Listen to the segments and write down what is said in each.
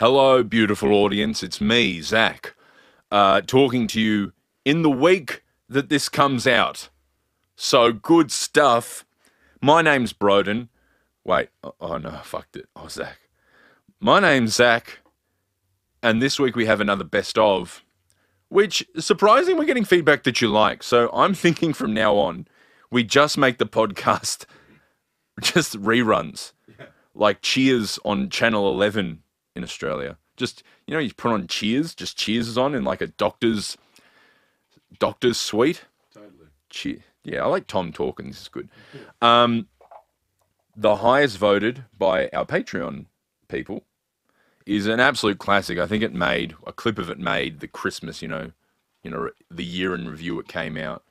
Hello, beautiful audience. It's me, Zach, uh, talking to you in the week that this comes out. So good stuff. My name's Broden. Wait, oh, oh no, I fucked it. Oh, Zach. My name's Zach, and this week we have another best of, which surprising we're getting feedback that you like. So I'm thinking from now on, we just make the podcast just reruns, like Cheers on Channel 11 in Australia. Just you know, you put on Cheers, just Cheers is on in like a doctor's doctor's suite. Totally. Cheer. Yeah, I like Tom talking. This is good. Um, the highest voted by our Patreon people is an absolute classic. I think it made a clip of it made the Christmas, you know, you know, the year in review it came out.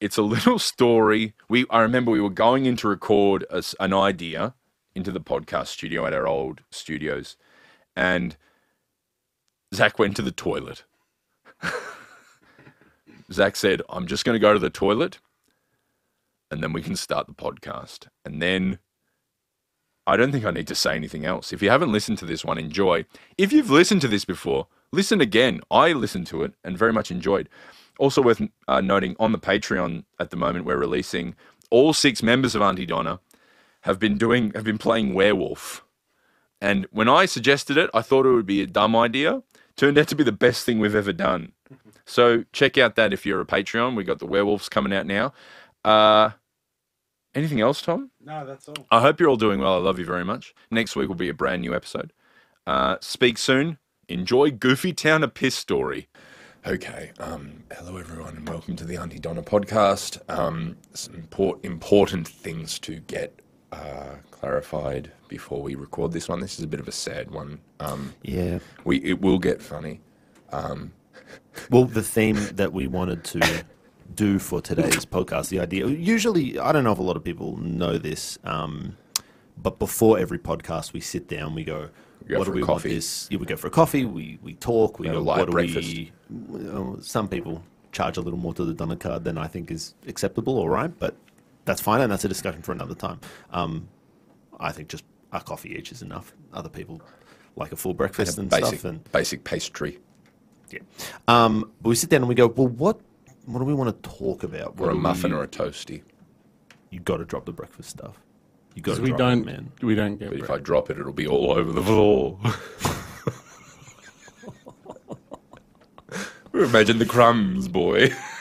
It's a little story. We I remember we were going in to record a an idea into the podcast studio at our old studios, and Zach went to the toilet. Zach said, I'm just going to go to the toilet and then we can start the podcast. And then I don't think I need to say anything else. If you haven't listened to this one, enjoy. If you've listened to this before, listen again. I listened to it and very much enjoyed. Also worth uh, noting on the Patreon at the moment, we're releasing all six members of Aunty Donna have been doing have been playing werewolf. And when I suggested it, I thought it would be a dumb idea. Turned out to be the best thing we've ever done. So check out that if you're a Patreon. We got the werewolves coming out now. Uh, anything else, Tom? No, that's all. I hope you're all doing well. I love you very much. Next week will be a brand new episode. Uh, speak soon. Enjoy Goofy Town a piss story. Okay. Um, hello, everyone, and welcome to the Aunty Donna podcast. Um, some import- important things to get uh, clarified before we record this one. This is a bit of a sad one. Um, Yeah. we it will get funny. Well, the theme that we wanted to do for today's podcast, the idea, usually, I don't know if a lot of people know this, um, but before every podcast, we sit down, we go, go what do we coffee. want this? Yeah, we go for a coffee, we, we talk, we go, what do breakfast. we, well, some people charge a little more to the Donna card than I think is acceptable, all right, but that's fine, and that's a discussion for another time. Um, I think just a coffee each is enough. Other people like a full breakfast and, basic stuff, and basic pastry yeah. Um, but we sit down and we go, well, what what do we want to talk about? What or a muffin we, or a toasty. you got to drop the breakfast stuff. You got Because to we don't, it, man. we don't get But if. I drop it, it'll be all over the floor. Imagine the crumbs, boy.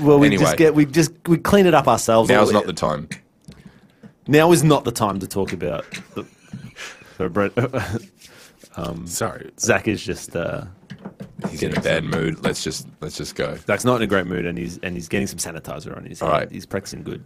Well, we Anyway. just get we just we clean it up ourselves. Now's All- not the time. now is not the time to talk about. The, so Brett, Sorry. Zach is just uh, He's in a bad mood. Let's just let's just go. Zach's not in a great mood, and he's and he's getting some sanitizer on his All hand. right. He's practicing good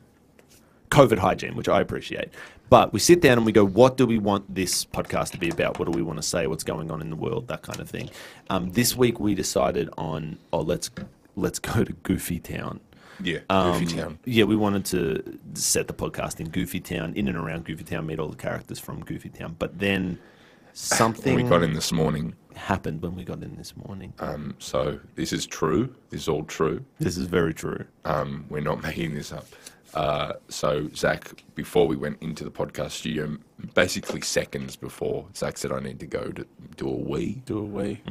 COVID hygiene, which I appreciate. But we sit down and we go, what do we want this podcast to be about? What do we want to say? What's going on in the world? That kind of thing. Um, this week we decided on, oh, let's let's go to Goofy Town. Yeah, Um, Goofy Town. Yeah, we wanted to set the podcast in Goofy Town, in and around Goofy Town, meet all the characters from Goofy Town. But then something We got in this morning. happened when we got in this morning. Um, so this is true. This is all true. this is very true. Um, we're not making this up. Uh, so Zach, before we went into the podcast studio, basically seconds before, Zach said I need to go to do a wee. Do away.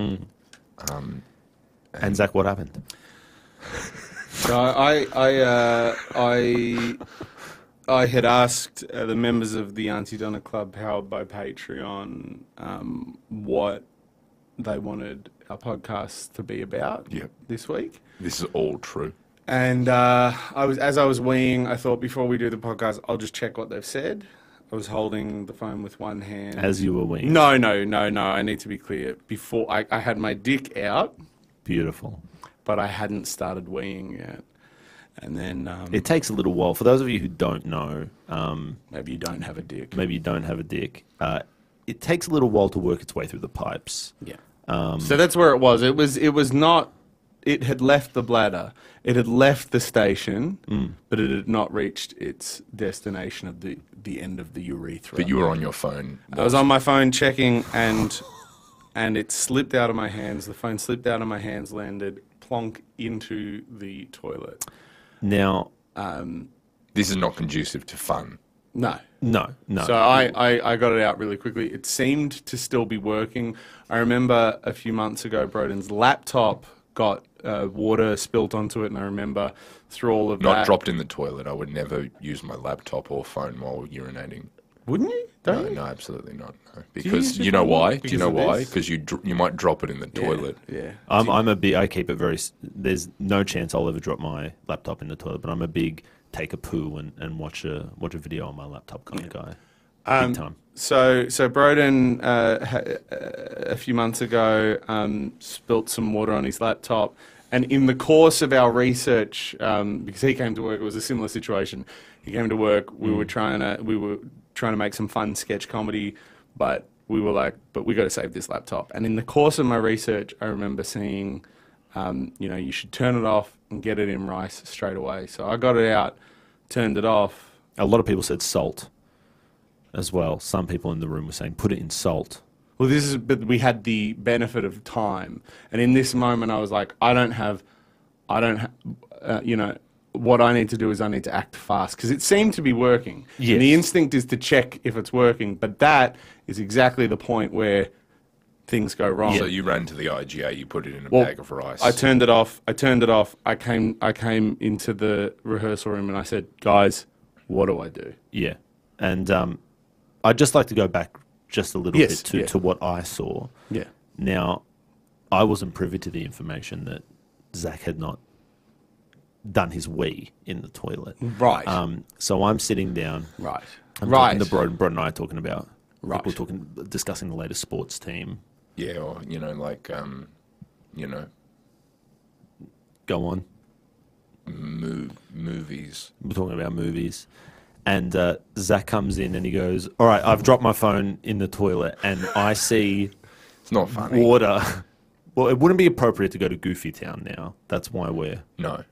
And Zach, what happened? So I, I, uh, I, I had asked uh, the members of the Aunty Donna Club, powered by Patreon, um, what they wanted our podcast to be about Yep. this week. This is all true. And uh, I was, as I was weeing, I thought before we do the podcast, I'll just check what they've said. I was holding the phone with one hand. As you were weaning. no, no, no, no. I need to be clear. Before I, I had my dick out, Beautiful. But I hadn't started weeing yet. And then um, It takes a little while. For those of you who don't know, um, maybe you don't have a dick. maybe you don't have a dick. Uh, it takes a little while to work its way through the pipes. Yeah. Um, so that's where it was. It was. It was not. It had left the bladder. It had left the station, Mm. but it had not reached its destination of the the end of the urethra. But you were on your phone. I was on my phone checking, and and it slipped out of my hands. The phone slipped out of my hands, landed plonk into the toilet. now, Um, This is not conducive to fun. No. No, no. So I, I, I got it out really quickly. It seemed to still be working. I remember a few months ago, Broden's laptop got uh, water spilt onto it, and I remember through all of Not that. dropped in the toilet. I would never use my laptop or phone while urinating. Wouldn't you? Don't No, you? no, absolutely not. No. Because your you know why? Do you know why? Because you dr- you might drop it in the Yeah, toilet. Yeah. I'm, I'm a big. I keep it very. There's no chance I'll ever drop my laptop in the toilet, but I'm a big take a poo and, and watch a watch a video on my laptop kind of guy. Um, Big time. So, so Broden uh, ha- uh, a few months ago um, spilt some water on his laptop, and in the course of our research, um, because he came to work, it was a similar situation. He came to work. We Mm. were trying to we were trying to make some fun sketch comedy, but we were like, but we got to save this laptop. And in the course of my research, I remember seeing, um, you know, you should turn it off and get it in rice straight away. So I got it out, turned it off. A lot of people said salt as well. Some people in the room were saying put it in salt. Well, this is, but we had the benefit of time, and in this moment, I was like, I don't have, I don't, ha- uh, you know, what I need to do is I need to act fast because it seemed to be working. Yes. And the instinct is to check if it's working, but that is exactly the point where things go wrong. So you ran to the IGA. You put it in a Well, bag of rice. I turned it off. I turned it off. I came. I came into the rehearsal room and I said, "Guys, what do I do?" Yeah, and um, I'd just like to go back just a little Yes, bit to, yeah. to what I saw. Yeah. Now, I wasn't privy to the information that Zach had not done his wee in the toilet. Right. Um, so I'm sitting down. right. I'm right. talking to Broden. Broden and I are talking about. Right. We're talking, discussing the latest sports team. yeah, or you know, like um, you know, Go on. move movies. We're talking about movies. And uh, Zach comes in and he goes, All right, I've dropped my phone in the toilet and I see It's not funny. water. Well, it wouldn't be appropriate to go to Goofy Town now. That's why we're. No.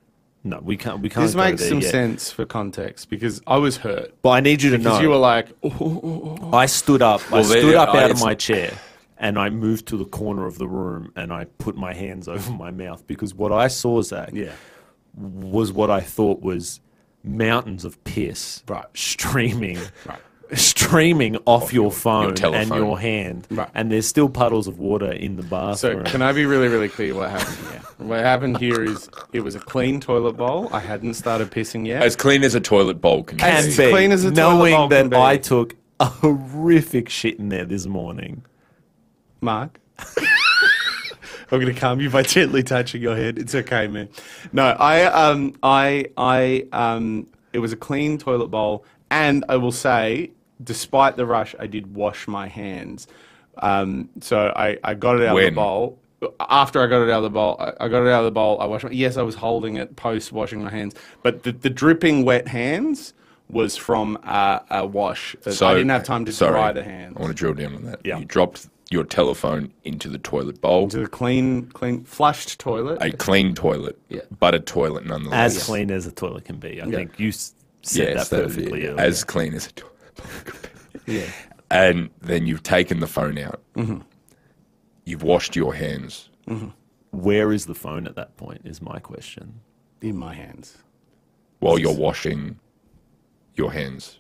No, we can't. We can't. This go makes there some yet. sense for context because I was hurt. But I need you to know. you were like, "Oh, I stood up. I Well, there- stood up out of my chair and I moved to the corner of the room and I put my hands over my mouth because what I saw, Zach, yeah, was what I thought was mountains of piss Right. streaming, Right. streaming off, your, your- phone your and your hand, Right. and there's still puddles of water in the bathroom. So can I be really, really clear what happened here? What happened here is it was a clean toilet bowl. I hadn't started pissing yet. As clean as a toilet bowl can, can be. as be, clean as a toilet knowing bowl can that be. I took a horrific shit in there this morning. Mark. I'm going to calm you by gently touching your head. It's okay, man. No, I, um, I, I, um, it was a clean toilet bowl, and I will say, despite the rush, I did wash my hands. Um, so I, I got it out of the bowl. After I got it out of the bowl, I, I got it out of the bowl. I washed. My, yes, I was holding it post washing my hands, but the, the dripping wet hands was from uh, a wash. So, I didn't have time to sorry, dry the hands. I want to drill down on that. Yeah. You dropped your telephone into the toilet bowl. Into the clean, clean, flushed toilet. a clean toilet, Yeah. but a toilet nonetheless. As clean as a toilet can be. I Yeah. think you s- said yes, that that- perfectly. yeah, earlier. as clean as a toilet bowl be. yeah. And then you've taken the phone out. Mm-hmm. You've washed your hands. Where is the phone at that point? Is my question. in my hands. while you're washing your hands.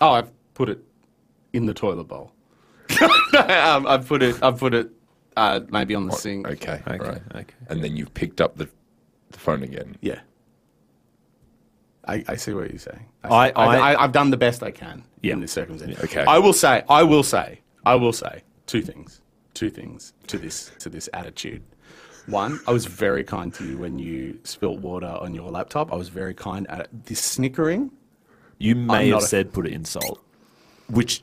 Oh, I've put it in the toilet bowl. um, I've put it. I've put it uh, maybe on the sink. Okay, Okay, right. okay. And then you've picked up the, the phone again. Yeah. I, I see what you're saying. I- I, I, I- I, have done the best I can Yeah. in this circumstance. Okay. I will say. I will say. I will say two things. Two things to this to this attitude. One, I was very kind to you when you spilt water on your laptop. I was very kind at it. This snickering. You may not have a- said put it in salt, which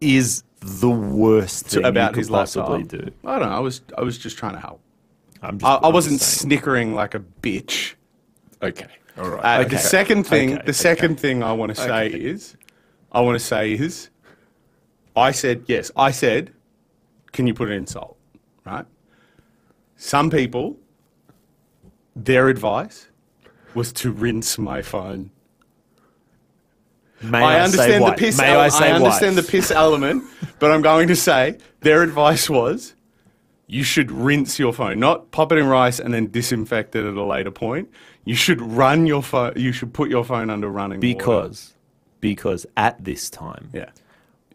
is the worst thing about his possibly laptop. do. I don't know. I was I was just trying to help. I'm just, I, I I'm just wasn't saying. snickering like a bitch. Okay. All right. Uh, Okay. The second thing, Okay, the second thing I want to say Okay. is, I want to say is, I said yes. I said, can you put it in salt? Right. Some people, their advice was to rinse my phone. May I, say understand the piss. May ele- I say understand what? the piss element, but I'm going to say their advice was, you should rinse your phone, not pop it in rice and then disinfect it at a later point. You should run your phone. You should put your phone under running water. because because at this time, Yeah.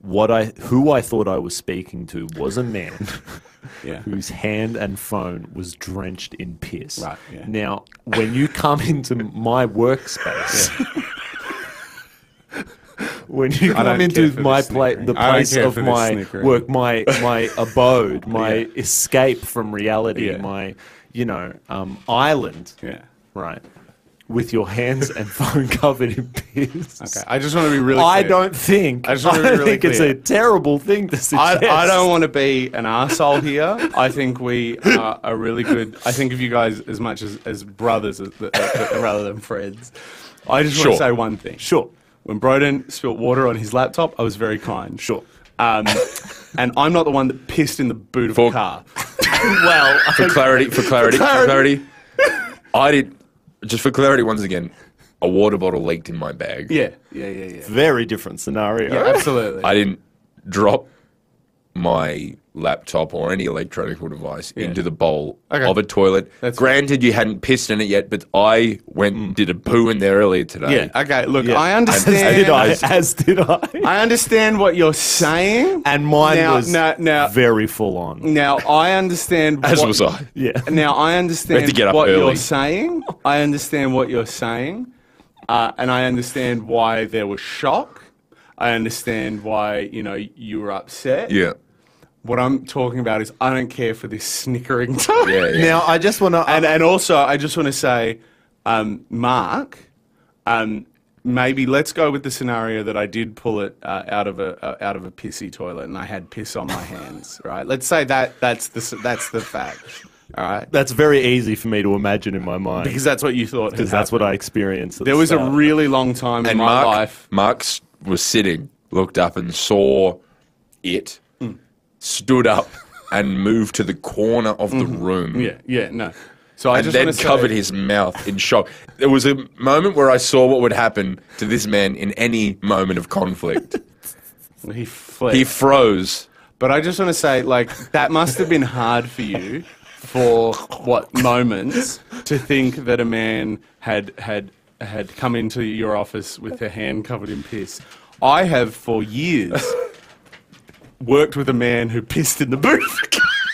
what I who I thought I was speaking to was a man Yeah. whose hand and phone was drenched in piss. Right, yeah. Now, when you come into my workspace, when you come into my place, the place of my work, my my abode, my Yeah. escape from reality, Yeah. my you know um, island, Yeah. right? With your hands and phone covered in piss. Okay. I just want to be really. I don't think. I I, just wanna be really think it's a terrible thing to I, suggest. I don't want to be an asshole here. I think we are a really good. I think of you guys as much as, as brothers as, uh, rather than friends. I just want to say one thing. Sure. When Broden spilt water on his laptop, I was very kind. Sure. Um, and I'm not the one that pissed in the boot of For- the car. Well, For clarity, for clarity, for clarity, I did. Just for clarity, once again, a water bottle leaked in my bag. Yeah, yeah, yeah, yeah. very different scenario. Yeah, absolutely. I didn't drop my laptop or any electronic device into the bowl Okay. of a toilet. That's- Granted, you hadn't pissed in it yet, but I went and did a poo in there earlier today. yeah. Okay. Look, Yeah. I As understand. did I. As did I. I understand what you're saying. And mine now, was now, now, very full on. now, I understand. As what, was I. Yeah. Now I understand get what early. you're saying. I understand what you're saying, uh, and I understand why there was shock. I understand why you know you were upset. Yeah. What I'm talking about is I don't care for this snickering tone. Yeah. yeah. Now, I just want to. And and also I just want to say, um, Mark, um, maybe let's go with the scenario that I did pull it uh, out of a uh, out of a pissy toilet and I had piss on my hands. Right? Let's say that that's the that's the fact. All right. that's very easy for me to imagine in my mind. Because that's what you thought. Because that's what I experienced. at There the was a really long time in and my Mark, life. Mark was sitting, looked up and saw it. Stood up and moved to the corner of the room. Mm-hmm. Yeah, yeah, no. So I and just then to covered say, his mouth in shock. There was a moment where I saw what would happen to this man in any moment of conflict. he fled. he froze. but I just want to say, like, that must have been hard for you for what moments to think that a man had had had come into your office with a hand covered in piss. I have for years worked with a man who pissed in the booth.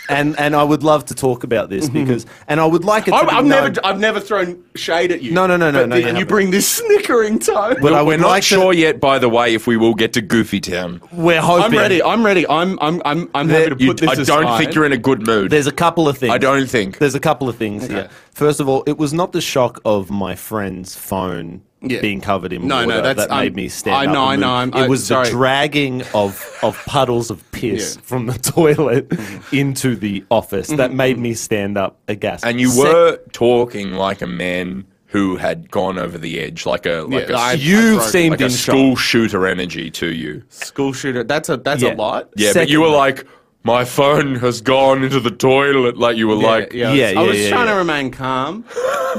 and and I would love to talk about this mm-hmm. because, and I would like it. To I've, be I've known- never, I've never thrown shade at you. No, no, no, no, But no, the- you and you haven't. bring this snickering tone. But I We're would not like to- sure yet, by the way, if we will get to Goofy Town. We're hoping. I'm ready. I'm ready. I'm, I'm, I'm, I'm happy to You- this I don't aside. think you're in a good mood. There's a couple of things. I don't think. There's a couple of things here. First of all, it was not the shock of my friend's phone Yeah. being covered in No, no, water that's- that made I'm- me stand I up. know, and I know. I'm- it I- was sorry. the dragging of of puddles of piss Yeah. Mm-hmm. from the toilet into the office that made me stand up aghast. and you Sec- were talking like a man who had gone over the edge, like a like Yeah, a, I- you broke- seemed like a in school shock. shooter energy to you. school shooter. That's a, that's Yeah. a lot. Yeah, but you were like, my phone has gone into the toilet. Like you were like, yeah, Yeah, I was, yeah, I was yeah, trying yeah. to remain calm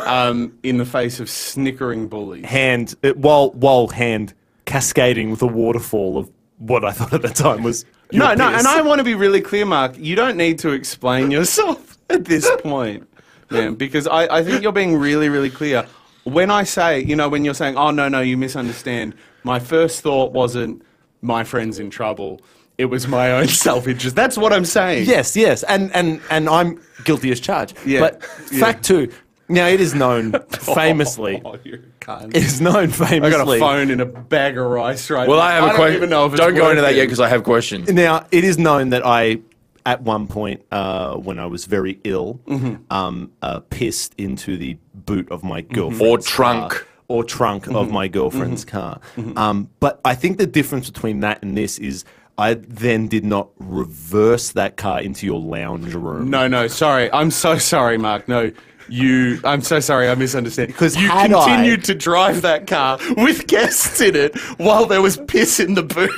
um, in the face of snickering bullies. hand it, while while hand cascading with a waterfall of what I thought at the time was No, your no, and I want to be really clear, Mark. You don't need to explain yourself at this point, man, because I, I think you're being really, really clear. When I say, you know, when you're saying, oh, no, no, you misunderstand, my first thought wasn't my friend's in trouble. It was my own self interest. That's what I'm saying. Yes, yes, and and and I'm guilty as charged. Yeah, But yeah. fact two, now it is known famously. Oh, you cunt. It is known famously. I got a phone in a bag of rice right well, now. I have a don't question. even know if it's Don't go into that yet because I have questions. Now it is known that I, at one point, uh, when I was very ill, Mm-hmm. um, uh, pissed into the boot of my girlfriend's Or car, trunk. or trunk Mm-hmm. of my girlfriend's car. Um, but I think the difference between that and this is. I then did not reverse that car into your lounge room. No, no, sorry. I'm so sorry, Mark. No, you. I'm so sorry. I misunderstand. Because you had I- continued to drive that car with guests in it while there was piss in the boot.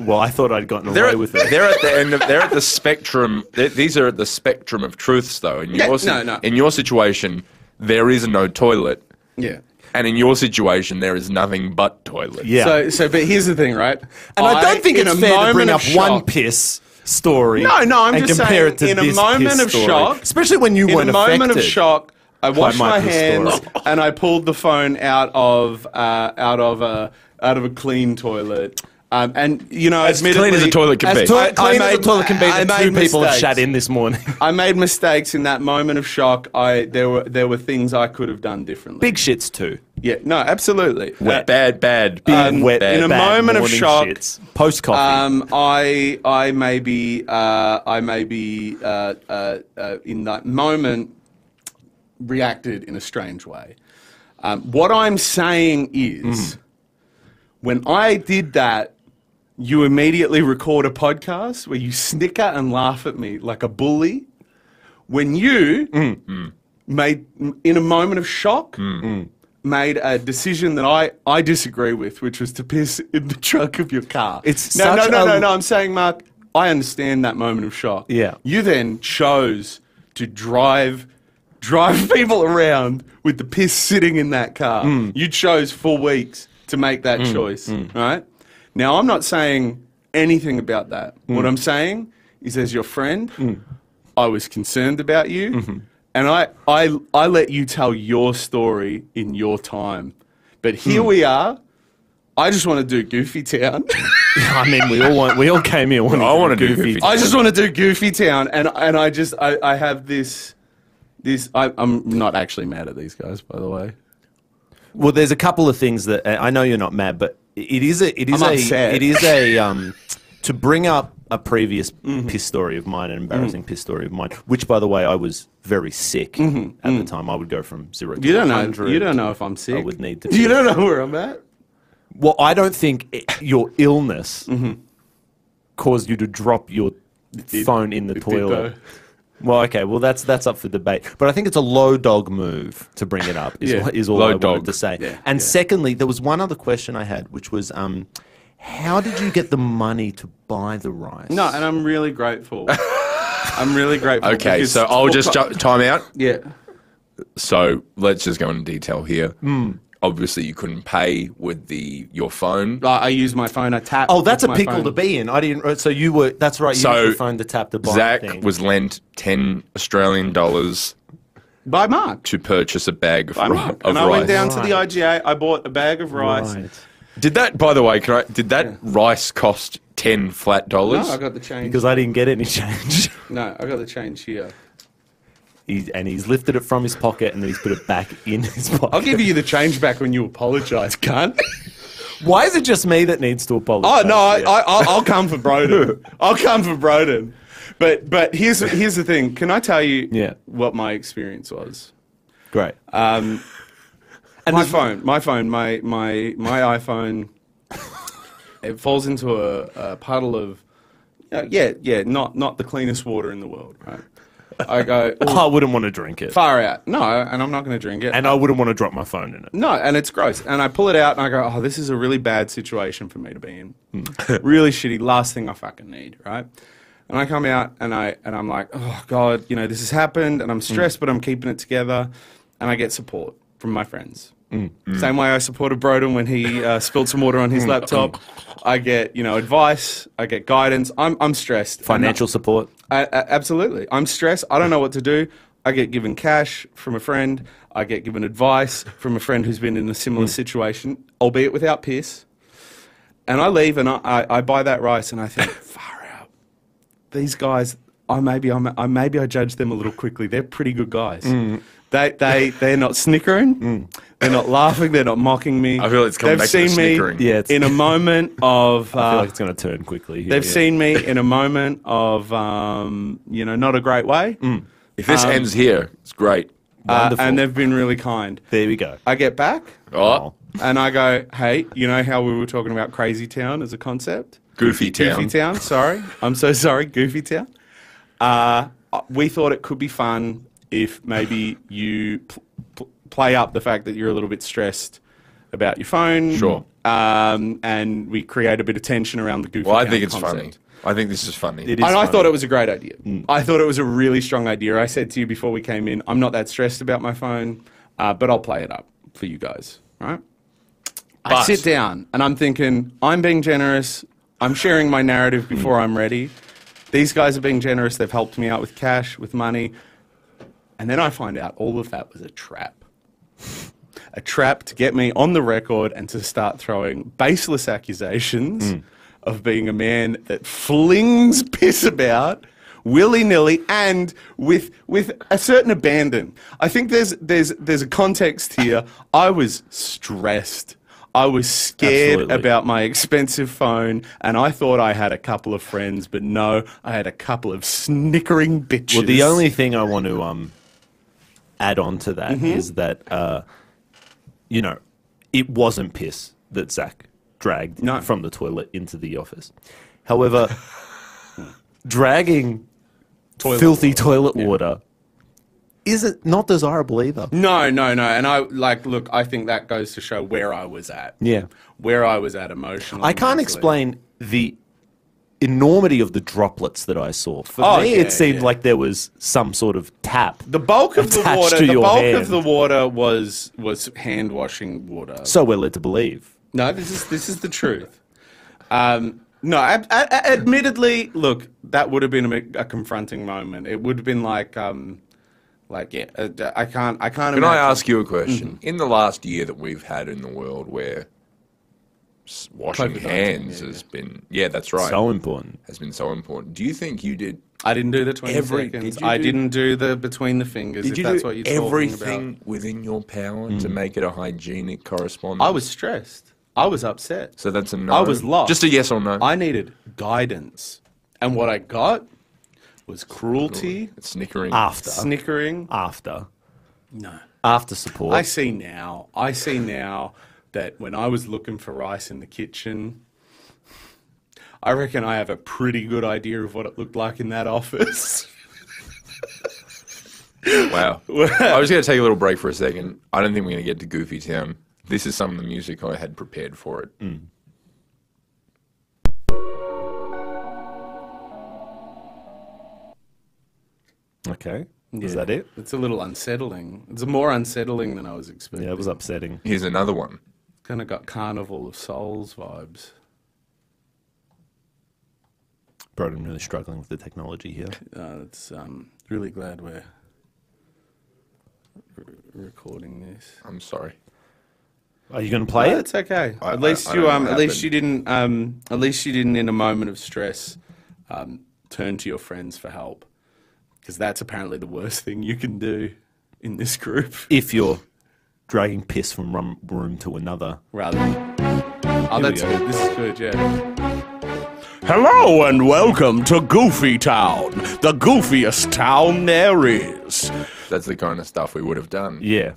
Well, I thought I'd gotten They're away at, with it. they're at the end of they're at the spectrum. they these are at the spectrum of truths, though. In Yeah, your si- no, no. in your situation, there is no toilet, Yeah. And in your situation, there is nothing but toilet. Yeah. So, so, but here's the thing, right? And I, don't think in it's a fair to bring moment up of one shock- piss story. No, no, I'm and just compare saying, it to in a this moment piss of story. shock- especially when you in weren't a moment of shock, I washed my my hands and I pulled the phone out of uh, out of a out of a clean toilet. Um, and you know, As clean as a toilet can As be. to- I- I clean as a toilet can be, I and two made people have mistakes. shat in this morning. I made mistakes in that moment of shock. I there were there were things I could have done differently. Big shits too. yeah, no, absolutely. Uh, bad, bad, big, Um, Wet, bad. in a bad moment of shock, shits. Post coffee. Um, I I maybe uh, I maybe uh, uh, uh, in that moment reacted in a strange way. Um, what I'm saying is, when I did that, you immediately record a podcast where you snicker and laugh at me like a bully. When you made in a moment of shock. Made a decision that I, I disagree with, which was to piss in the trunk of your car. It's no, no, no, a- no, no. I'm saying, Mark, I understand that moment of shock. Yeah. You then chose to drive drive people around with the piss sitting in that car. Mm. You chose for weeks to make that choice, right? Now, I'm not saying anything about that. Mm. What I'm saying is, as your friend, I was concerned about you, Mm-hmm. and I, I, I let you tell your story in your time. But here Mm. we are. I just want to do Goofy Town. I mean, we all want, we all came here wanting I wanna to do Goofy I just want to do Goofy Town, and and I just I, I have this this I, I'm not actually mad at these guys, by the way. Well, there's a couple of things that I know you're not mad, but it is a it is I'm a upset. it is a um to bring up a previous Mm-hmm. piss story of mine, an embarrassing piss story of mine, which by the way I was very sick at the time. I would go from zero. to Mm-hmm. You don't know. You don't know if I'm sick. I would need to. You don't know where I'm at. Well, I don't think it, your illness Mm-hmm. caused you to drop your phone in the toilet. Though. Well, okay. Well, that's that's up for debate. But I think it's a low dog move to bring it up. Is, Yeah. what- is all Low I wanted dog. to say. Yeah, And yeah. secondly, there was one other question I had, which was, um, how did you get the money to buy the rice? No, and I'm really grateful. I'm really grateful. Okay, so I'll just ju- time out. yeah. So let's just go into detail here. Obviously, you couldn't pay with the your phone. I I use my phone. I tap. Oh, that's a pickle phone. to be in. I didn't. So you were. That's right. You So, used your phone to tap the buy Zach thing. was lent ten Australian dollars by Mark. to purchase a bag of, By ri- Mark. of And I went down to the IGA. I bought a bag of rice. Right. Did that, by the way, can I, did that rice cost ten flat dollars? No, dollars? I got the change. Because I didn't get any change. no, I got the change here. He's, and he's lifted it from his pocket and then he's put it back in his pocket. I'll give you the change back when you apologise, cunt. Why is it just me that needs to apologize? Oh no, I, here? I, I'll, I'll come for Broden. I'll come for Broden. But but here's here's the thing. Can I tell you Yeah. what my experience was? Great. Um, and my phone, my phone, my my my iPhone. It falls into a, a puddle of, uh, yeah, yeah, not not the cleanest water in the world, right? I go "Oh, I wouldn't want to drink it. far out. No, and I'm not going to drink it. And I wouldn't want to drop my phone in it. No, and it's gross. And I pull it out and I go, oh, this is a really bad situation for me to be in. Hmm. really shitty. Last thing I fucking need, right? And I come out and I and I'm like, oh god, you know, this has happened, and I'm hmm. stressed, but I'm keeping it together, and I get support from my friends. Mm. Same way I supported Broden when he uh, spilled some water on his mm. laptop. I get, you know, advice. I get guidance. I'm I'm stressed. Financial support. I, I- absolutely. I'm stressed. I don't know what to do. I get given cash from a friend. I get given advice from a friend who's been in a similar mm. situation, albeit without piss. And I leave and I, I, I buy that rice and I think, far out. These guys, I maybe I'm, I maybe I judge them a little quickly. They're pretty good guys. They they they're not snickering. They're not laughing. They're not mocking me. I feel it's coming They've back to the seen me snickering. Yeah, it's- in a moment of. I feel Uh, like it's going to turn quickly. Here, They've yeah. seen me in a moment of, um, you know, not a great way, If this ends here, it's great. uh, Wonderful. and they've been really kind. There we go. I get back Oh, and I go, hey, you know how we were talking about Crazy Town as a concept? Goofy Town. Goofy Town, sorry. I'm so sorry, Goofy Town. Uh, we thought it could be fun if maybe you pl- pl- play up the fact that you're a little bit stressed about your phone. Sure. Um, and we create a bit of tension around the Goofy Well, I think it's concept. funny. I think this is funny. It is And I funny. thought it was a great idea. I thought it was a really strong idea. I said to you before we came in, I'm not that stressed about my phone, uh, but I'll play it up for you guys, right? I sit down and I'm thinking, I'm being generous. I'm sharing my narrative before I'm ready. These guys are being generous. They've helped me out with cash, with money. And then I find out all of that was a trap. a trap to get me on the record and to start throwing baseless accusations of being a man that flings piss about willy nilly and with with a certain abandon. I think there's there's there's a context here. I was stressed. I was scared Absolutely. about my expensive phone, and I thought I had a couple of friends, but no, I had a couple of snickering bitches. Well, the only thing I want to um, add on to that is Mm-hmm. that, uh, you know, it wasn't piss that Zach dragged No. from the toilet into the office. However, dragging Toilet filthy toilet water isn't not desirable either. No, no, no. And I like look, I think that goes to show where I was at. Yeah. Where I was at emotionally. I can't mentally. explain the enormity of the droplets that I saw. For Oh, me, yeah, it seemed yeah. like there was some sort of tap. The bulk of the water the bulk hand. of the water was was hand washing water. So we're led to believe. No, this is this is the truth. Um, no, ad- ad- admittedly, look, that would have been a, a confronting moment. It would have been like, um, like yeah, uh, I can't, I can't. Can I ask you a question? In the last year that we've had in the world where s- washing COVID-19, hands yeah, has been, yeah, that's right, So important. has been so important. Do you think you did I didn't do the twenty Every- seconds. did I do- didn't do the between the fingers. Did if you that's do what you're everything about. within your power to mm. make it a hygienic correspondence? I was stressed. I was upset. So that's a no. I was lost. Just a yes or no. I needed guidance, and what I got was cruelty, Snickering. After. snickering. After. No. After support. I see now. I see now that when I was looking for rice in the kitchen, I reckon I have a pretty good idea of what it looked like in that office. Wow. I was going to take a little break for a second. I don't think we're going to get to Goofy Town. This is some of the music I had prepared for it. Mm. okay. Is that it? It's a little unsettling. It's more unsettling than I was expecting. Yeah, it was upsetting. Here's another one. Kind of got Carnival of Souls vibes. Bro, I'm really struggling with the technology here. Uh, it's um, really glad we're r- recording this. I'm sorry. Are you going to play No, it? it's okay. I- at least I- I you um, at least you didn't um, at least you didn't in a moment of stress um, turn to your friends for help because that's apparently the worst thing you can do in this group. If you're dragging piss from one room to another. Rather, oh, we that's good. This is good. Yeah. Hello and welcome to Goofy Town, the goofiest town there is. That's the kind of stuff we would have done. Yeah.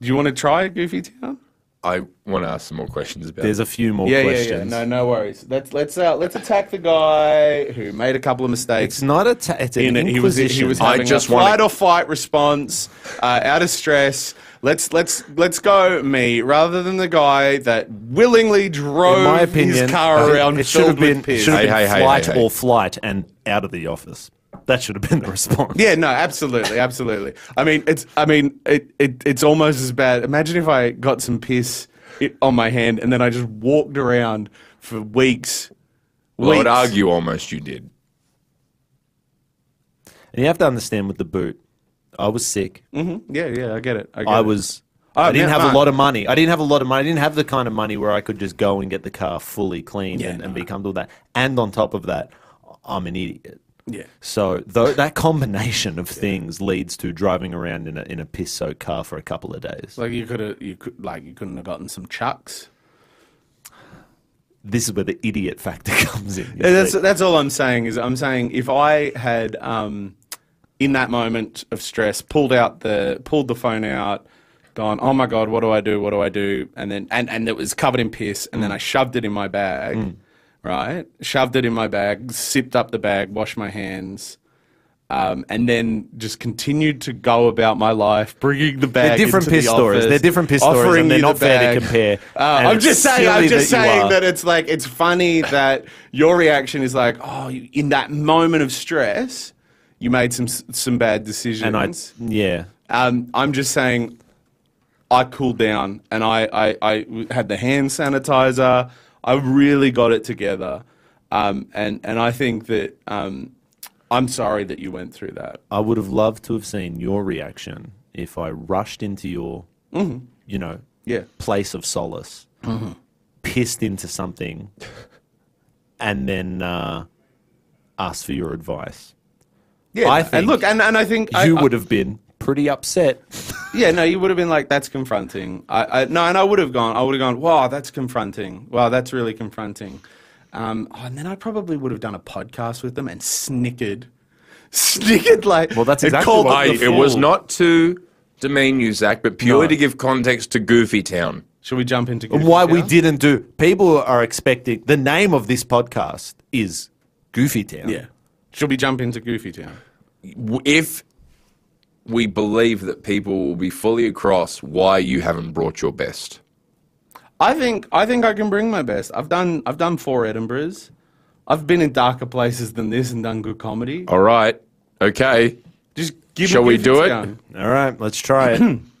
Do you want to try Goofy Town? I want to ask some more questions about There's a few more Yeah, questions. yeah, yeah. No, no worries. Let's let's uh, let's attack the guy who made a couple of mistakes. It's not a. Ta- it's an in it. He was inquisition. he was I just a wanna- flight or fight response, uh, out of stress. Let's let's let's go me rather than the guy that willingly drove in my opinion, his car I think around it should have filled been should have Hey, been hey, hey, flight hey, hey. or flight and out of the office. That should have been the response. Yeah, no, absolutely, absolutely. I mean, it's I mean, it, it it's almost as bad. Imagine if I got some piss on my hand and then I just walked around for weeks. Well, I would argue almost you did. And you have to understand with the boot, I was sick. Mm-hmm. Yeah, yeah, I get it. I, get I it. was. Oh, I didn't have no. a lot of money. I didn't have a lot of money. I didn't have the kind of money where I could just go and get the car fully cleaned Yeah, and, and no. be comfortable with that. And on top of that, I'm an idiot. Yeah. So though that combination of things leads to driving around in a in a piss soaked car for a couple of days. Like you could have, you could like you couldn't have gotten some chucks. This is where the idiot factor comes in. Yeah, that's that's all I'm saying. Is I'm saying if I had um, in that moment of stress pulled out the pulled the phone out, gone, oh my god, what do I do? What do I do? And then and and it was covered in piss, and then I shoved it in my bag, right? Shoved it in my bag, sipped up the bag, washed my hands. Um, and then just continued to go about my life, bringing the bag. They're different piss the stories. office, They're different piss stories, and they're you the not fair to compare. Uh, I'm just saying. I'm just that saying that it's like it's funny that your reaction is like, oh, in that moment of stress, you made some some bad decisions. and I yeah. um, I'm just saying, I cooled down and I, I, I had the hand sanitizer. I really got it together, um, and and I think that um, I'm sorry that you went through that. I would have loved to have seen your reaction if I rushed into your, Mm-hmm. you know, Yeah. place of solace, pissed into something, and then uh, asked for your advice, Yeah. I and look, and, and I think you I- would have been pretty upset. Yeah, no, you would have been like, "That's confronting." I, I no, and I would have gone. I would have gone, "Wow, that's confronting. Wow, that's really confronting." Um, oh, and then I probably would have done a podcast with them and snickered, snickered like. Well, that's and exactly called what them I, it was not to demean you, Zach, but purely No. to give context to Goofy Town. Should we jump into And why we didn't do. People are expecting. The name of this podcast is Goofy Town. Town? Yeah. Should we jump into Goofy Town? If we believe that people will be fully across why you haven't brought your best. I think I think I can bring my best. I've done I've done four Edinburghs. I've been in darker places than this and done good comedy. All right. Okay. Just give Shall me we do it? Town. All right, let's try it.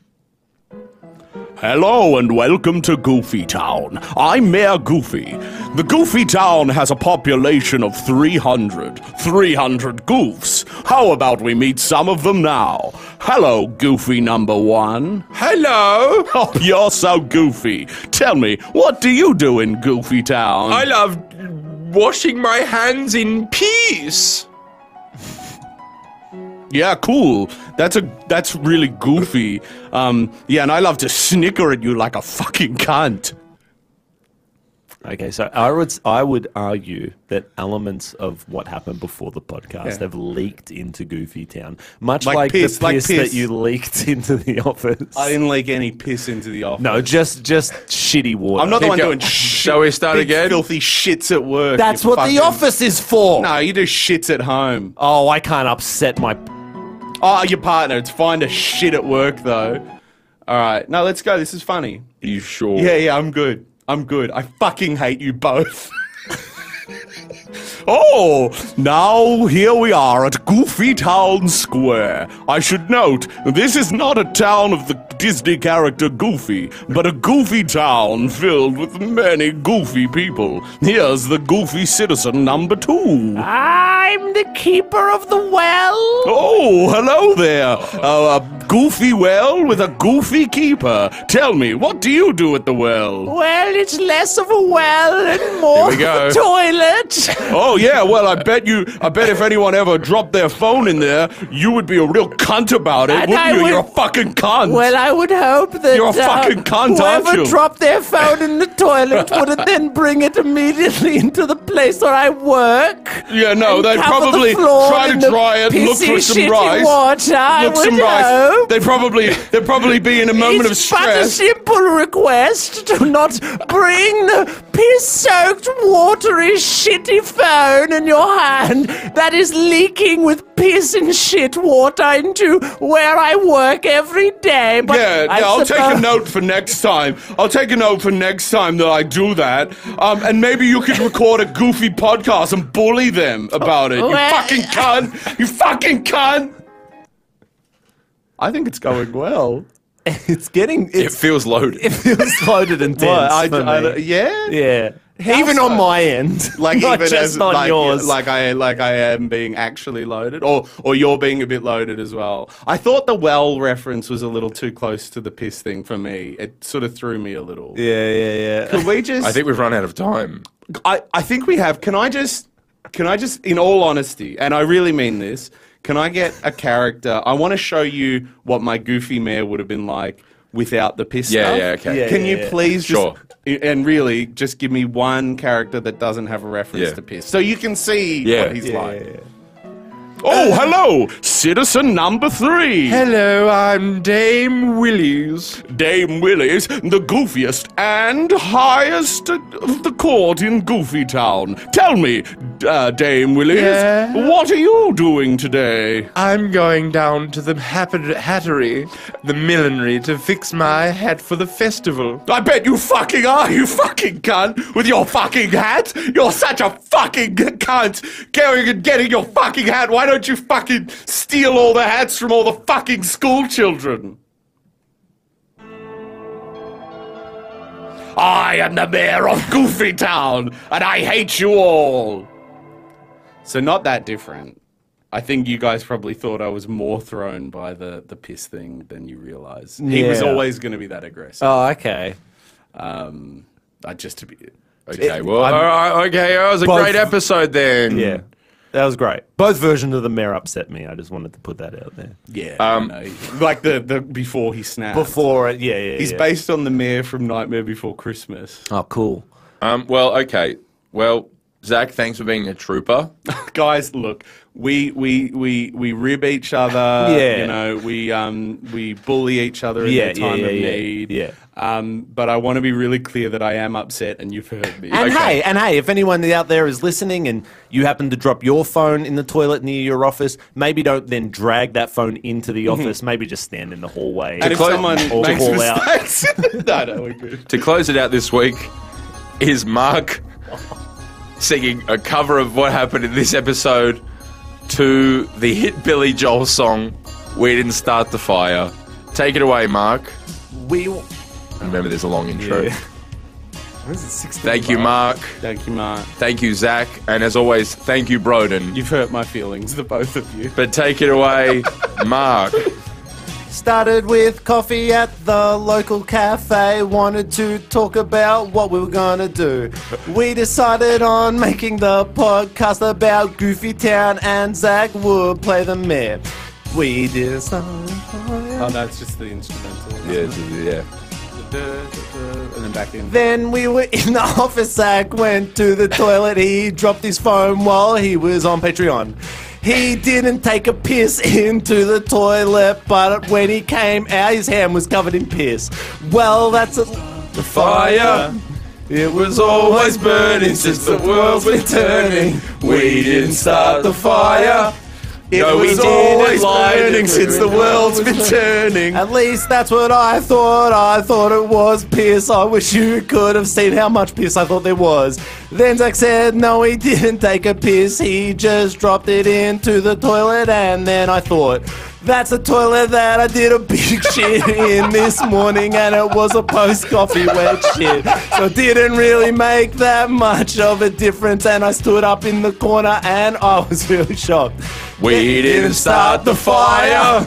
Hello and welcome to Goofy Town. I'm Mayor Goofy. The Goofy Town has a population of 300. 300 goofs. How about we meet some of them now? Hello, Goofy number one. Hello. Oh, you're so goofy. Tell me, what do you do in Goofy Town? I love washing my hands in peace. Yeah, cool. That's a that's really goofy. Um, yeah, and I love to snicker at you like a fucking cunt. Okay, so I would I would argue that elements of what happened before the podcast Yeah. have leaked into Goofy Town, much Like like, piss, the like piss, piss. that you leaked into the office. I didn't leak any piss into the office. no, just just shitty water. I'm not the one go- doing Shall we start big again? Filthy shits at work. That's what fucking- the office is for. No, you do shits at home. Oh, I can't upset my. Oh, your partner. It's fine to shit at work though. All right, now let's go. This is funny. Are you sure? Yeah, yeah, I'm good. I'm good. I fucking hate you both. Oh, now here we are at Goofy Town Square. I should note, this is not a town of the Disney character Goofy, but a goofy town filled with many goofy people. Here's the goofy citizen number two. I'm the keeper of the well. Oh, hello there. Uh, a goofy well with a goofy keeper. Tell me, what do you do at the well? Well, it's less of a well and more we of a toilet. Oh yeah, well I bet you I bet if anyone ever dropped their phone in there, you would be a real cunt about it, And wouldn't I you? would- You're a fucking cunt. Well, I would hope that You're a uh, cunt, whoever aren't you? dropped their phone in the toilet would then bring it immediately into the place where I work. yeah, no, they'd cover the probably try to dry it, look for some rice. Water, Look some rice. hope. They'd probably they'd probably be in a moment it's of but a simple request to not bring the piss-soaked, watery, shitty phone in your hand that is leaking with piss and shit water into where I work every day. But Yeah, I yeah, I'll take a note for next time. I'll take a note for next time that I do that. Um, and maybe you could record a goofy podcast and bully them about it. You Well- fucking cunt! You fucking cunt! I think it's going well. It's getting It feels loaded. it feels loaded and tense What? I, for I- me. yeah. yeah, How even so? on my end, Like not even just as on like, yours. like I like I am being actually loaded, or or you're being a bit loaded as well. I thought the well reference was a little too close to the piss thing for me. It sort of threw me a little. yeah, yeah, yeah. Could we just? I think we've run out of time. I, I think we have. Can I just, can I just, in all honesty, and I really mean this, can I get a character? I want to show you what my goofy mayor would have been like without the piss Yeah, stuff. yeah, okay. Yeah, Can yeah, you yeah. please just, Sure. and really just give me one character that doesn't have a reference Yeah. to piss, so you can see Yeah. what he's Yeah, like. yeah, yeah. Oh, hello, citizen number three. Hello, I'm Dame Willies. Dame Willies, the goofiest and highest of the court in Goofy Town. Tell me, uh, Dame Willies, Yeah? what are you doing today? I'm going down to the hatter- hattery, the millinery, to fix my hat for the festival. I bet you fucking are, you fucking cunt, with your fucking hat. You're such a fucking cunt, carrying and getting your fucking hat. Why don't you fucking steal all the hats from all the fucking school children? I am the mayor of Goofy Town, and I hate you all. So not that different. I think you guys probably thought I was more thrown by the, the piss thing than you realize. He was always going to be that aggressive. Oh, okay. Um, I just to be. Okay, It- well, all right, okay, it was a Both- great episode then. Yeah. That was great. Both versions of the mayor upset me. I just wanted to put that out there. Yeah, Um, no, like the, the before he snapped. Before it, yeah, yeah. He's yeah. based on the mayor from Nightmare Before Christmas. Oh, cool. Um, well, okay. Well, Zach, thanks for being a trooper. Guys, look, we we we we rib each other. Yeah. you know, we um we bully each other in Yeah, the time yeah, of yeah, yeah, need. yeah. Um, but I want to be really clear that I am upset, and you've heard me. And Okay. hey, and hey, if anyone out there is listening and you happen to drop your phone in the toilet near your office, maybe don't then drag that phone into the office. Maybe just stand in the hallway. and if close- someone makes call out. no, no, we're good. to close it out this week is Mark singing a cover of what happened in this episode to the hit Billy Joel song, We Didn't Start the Fire. Take it away, Mark. we. Remember, there's a long intro. Yeah. What is it, 16 Thank you, Mark. Thank you, Mark. Thank you, Zach. And as always, thank you, Broden. You've hurt my feelings, the both of you. But take it away, Mark. Started with coffee at the local cafe. Wanted to talk about what we were gonna do. We decided on making the podcast about Goofy Town, and Zach would play the mayor. We did something. Oh no, it's just the instrumental. Yeah, yeah. And then back in. Then we were in the office. Zach went to the toilet. He dropped his phone while he was on Patreon. He didn't take a piss into the toilet, but when he came out, his hand was covered in piss. Well, that's a the Fire. It was always burning since the world's been turning. We didn't start the fire. It No, we was didn't always burning since the world's been turning. At least that's what I thought. I thought it was piss. I wish you could have seen how much piss I thought there was. Then Zach said, no, he didn't take a piss. He just dropped it into the toilet. And then I thought, that's a toilet that I did a big shit in this morning. And it was a post coffee wet shit. So it didn't really make that much of a difference. And I stood up in the corner and I was really shocked. We didn't start the fire.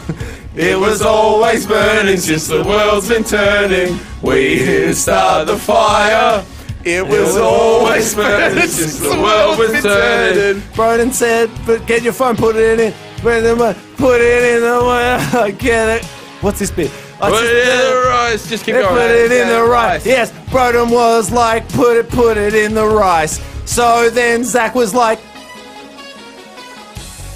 It was always burning since the world's been turning. We didn't start the fire. It was always burning since the world was turning. Broden said, but get your phone, put it in. It the, put it in the I get it. What's this bit? I Put just- it in the rice. Just keep going. put it in the rice. Yes, Broden was like, put it, put it in the rice. So then Zach was like,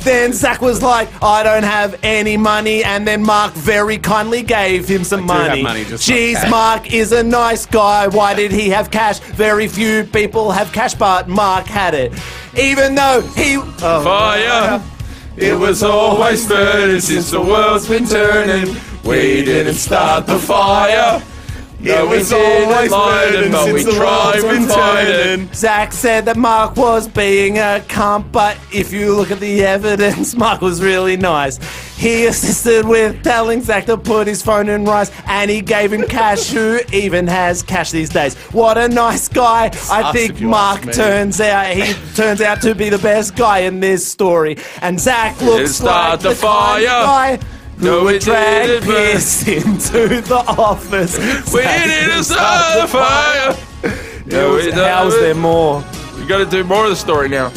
then Zach was like, I don't have any money, and then Mark very kindly gave him some I do have money. money, Jeez. Mark is a nice guy. Why did he have cash? Very few people have cash, but Mark had it. Even though he. Oh, Fire. It was always burning since the world's been turning. We didn't start the fire. No, we didn't light it, but we tried to it. Zach said that Mark was being a cunt, but if you look at the evidence, Mark was really nice. He assisted with telling Zach to put his phone in rice, and he gave him cash. Who even has cash these days? What a nice guy! I think Mark turns out he turns out to be the best guy in this story, and Zach looks start like the the fire. guy No, it drag burn. piss into the office. We didn't start the fire. No, we How is there more? We got to do more of the story now.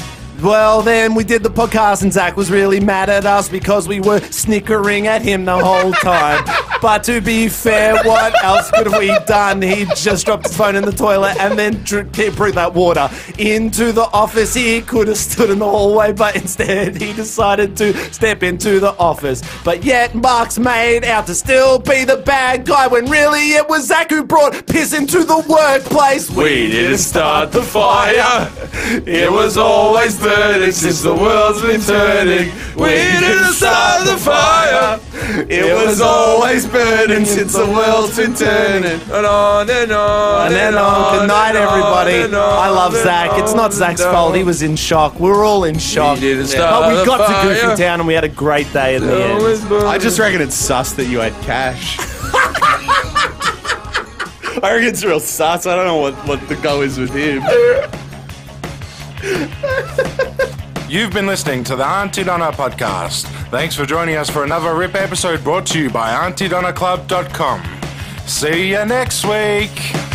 Well, then we did the podcast, and Zach was really mad at us because we were snickering at him the whole time. but to be fair, what else could have we done? He just dropped his phone in the toilet and then dr- brought that water into the office. He could have stood in the hallway, but instead he decided to step into the office. But yet, Mark's made out to still be the bad guy when really it was Zach who brought piss into the workplace. We didn't start the fire. It was always burning since the world's been turning. We didn't start the fire. It was always burning since the world's been turning. And on and on. And then on. Good night, everybody. I love Zach. It's not Zach's fault. He was in shock. We were all in shock. but we got to fire. Goofy Town and we had a great day in the end. I just reckon it's sus that you had cash. I reckon it's real sus. I don't know what, what the go is with him. You've been listening to the Aunty Donna podcast. Thanks for joining us for another RIP episode brought to you by AuntyDonnaClub.com. See you next week.